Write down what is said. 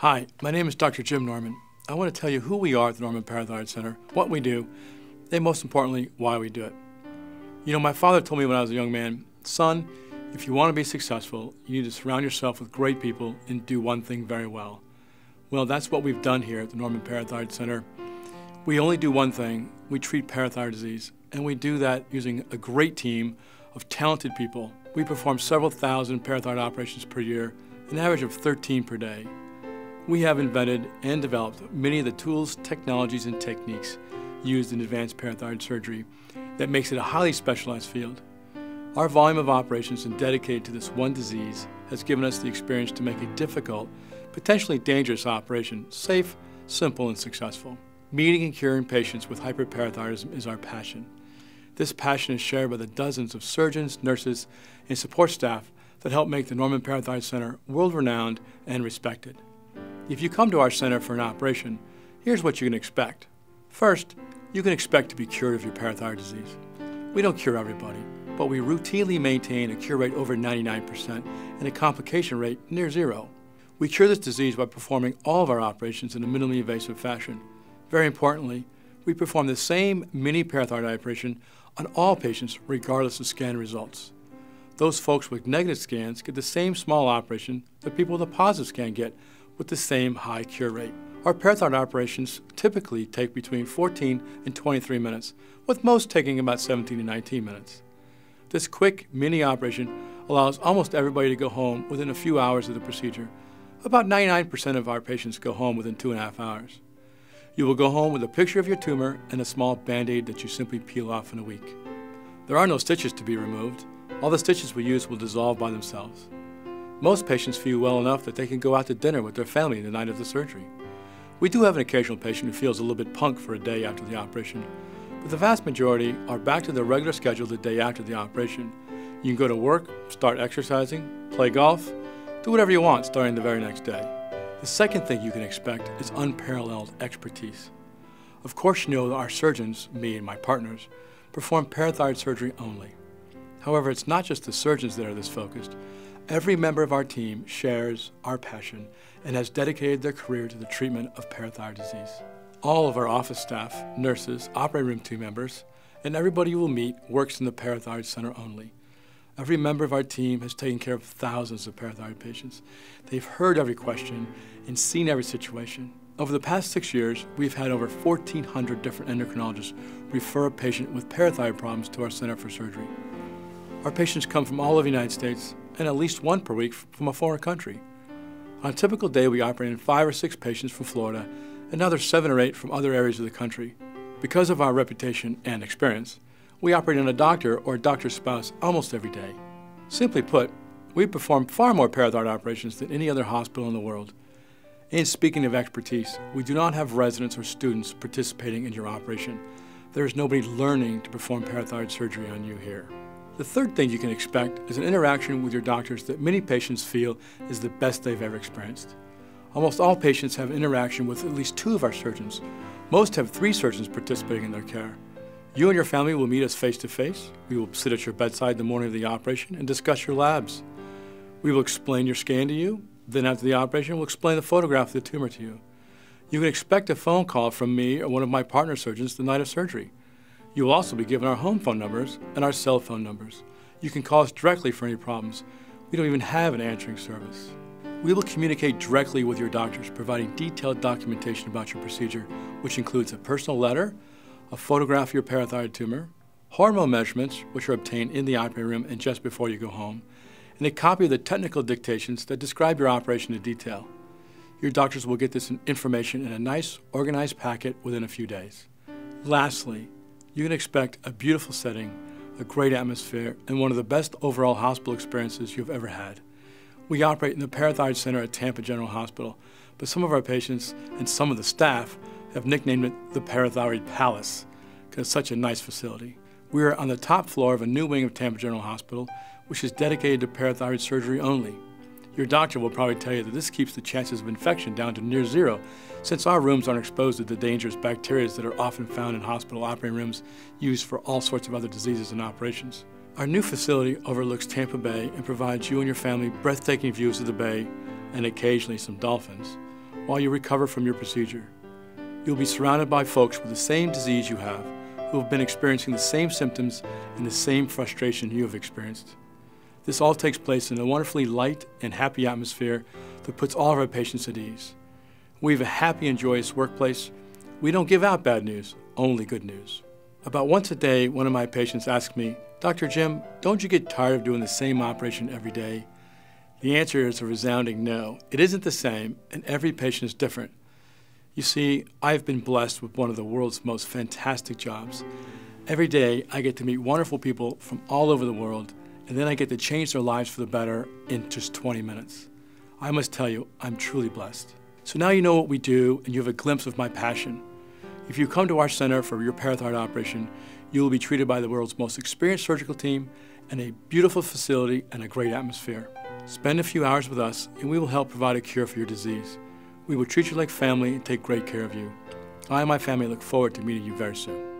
Hi, my name is Dr. Jim Norman. I want to tell you who we are at the Norman Parathyroid Center, what we do, and most importantly, why we do it. You know, my father told me when I was a young man, son, if you want to be successful, you need to surround yourself with great people and do one thing very well. Well, that's what we've done here at the Norman Parathyroid Center. We only do one thing, we treat parathyroid disease, and we do that using a great team of talented people. We perform several thousand parathyroid operations per year, an average of 13 per day. We have invented and developed many of the tools, technologies, and techniques used in advanced parathyroid surgery that makes it a highly specialized field. Our volume of operations and dedicated to this one disease has given us the experience to make a difficult, potentially dangerous operation safe, simple, and successful. Meeting and curing patients with hyperparathyroidism is our passion. This passion is shared by the dozens of surgeons, nurses, and support staff that help make the Norman Parathyroid Center world-renowned and respected. If you come to our center for an operation, here's what you can expect. First, you can expect to be cured of your parathyroid disease. We don't cure everybody, but we routinely maintain a cure rate over 99% and a complication rate near zero. We cure this disease by performing all of our operations in a minimally invasive fashion. Very importantly, we perform the same mini parathyroid operation on all patients regardless of scan results. Those folks with negative scans get the same small operation that people with a positive scan get with the same high cure rate. Our parathyroid operations typically take between 14 and 23 minutes, with most taking about 17 to 19 minutes. This quick mini operation allows almost everybody to go home within a few hours of the procedure. About 99% of our patients go home within two and a half hours. You will go home with a picture of your tumor and a small band-aid that you simply peel off in a week. There are no stitches to be removed. All the stitches we use will dissolve by themselves. Most patients feel well enough that they can go out to dinner with their family the night of the surgery. We do have an occasional patient who feels a little bit punk for a day after the operation, but the vast majority are back to their regular schedule the day after the operation. You can go to work, start exercising, play golf, do whatever you want starting the very next day. The second thing you can expect is unparalleled expertise. Of course you know that our surgeons, me and my partners, perform parathyroid surgery only. However, it's not just the surgeons that are this focused. Every member of our team shares our passion and has dedicated their career to the treatment of parathyroid disease. All of our office staff, nurses, operating room team members, and everybody you will meet works in the Parathyroid Center only. Every member of our team has taken care of thousands of parathyroid patients. They've heard every question and seen every situation. Over the past six years, we've had over 1,400 different endocrinologists refer a patient with parathyroid problems to our Center for Surgery. Our patients come from all over the United States and at least one per week from a foreign country. On a typical day, we operate in five or six patients from Florida another seven or eight from other areas of the country. Because of our reputation and experience, we operate on a doctor or doctor's spouse almost every day. Simply put, we perform far more parathyroid operations than any other hospital in the world. And speaking of expertise, we do not have residents or students participating in your operation. There is nobody learning to perform parathyroid surgery on you here. The third thing you can expect is an interaction with your doctors that many patients feel is the best they've ever experienced. Almost all patients have interaction with at least two of our surgeons. Most have three surgeons participating in their care. You and your family will meet us face to face. We will sit at your bedside the morning of the operation and discuss your labs. We will explain your scan to you. Then after the operation, we'll explain the photograph of the tumor to you. You can expect a phone call from me or one of my partner surgeons the night of surgery. You will also be given our home phone numbers and our cell phone numbers. You can call us directly for any problems. We don't even have an answering service. We will communicate directly with your doctors, providing detailed documentation about your procedure, which includes a personal letter, a photograph of your parathyroid tumor, hormone measurements, which are obtained in the operating room and just before you go home, and a copy of the technical dictations that describe your operation in detail. Your doctors will get this information in a nice, organized packet within a few days. Lastly, you can expect a beautiful setting, a great atmosphere, and one of the best overall hospital experiences you've ever had. We operate in the Parathyroid Center at Tampa General Hospital, but some of our patients and some of the staff have nicknamed it the Parathyroid Palace because it's such a nice facility. We are on the top floor of a new wing of Tampa General Hospital, which is dedicated to parathyroid surgery only. Your doctor will probably tell you that this keeps the chances of infection down to near zero, since our rooms aren't exposed to the dangerous bacteria that are often found in hospital operating rooms used for all sorts of other diseases and operations. Our new facility overlooks Tampa Bay and provides you and your family breathtaking views of the bay and occasionally some dolphins. while you recover from your procedure. You'll be surrounded by folks with the same disease you have, who have been experiencing the same symptoms and the same frustration you have experienced. This all takes place in a wonderfully light and happy atmosphere that puts all of our patients at ease. We have a happy and joyous workplace. We don't give out bad news, only good news. About once a day, one of my patients asks me, Dr. Jim, don't you get tired of doing the same operation every day? The answer is a resounding no. It isn't the same, and every patient is different. You see, I've been blessed with one of the world's most fantastic jobs. Every day, I get to meet wonderful people from all over the world, and then I get to change their lives for the better in just 20 minutes. I must tell you, I'm truly blessed. So now you know what we do, and you have a glimpse of my passion. If you come to our center for your parathyroid operation, you will be treated by the world's most experienced surgical team and a beautiful facility and a great atmosphere. Spend a few hours with us, and we will help provide a cure for your disease. We will treat you like family and take great care of you. I and my family look forward to meeting you very soon.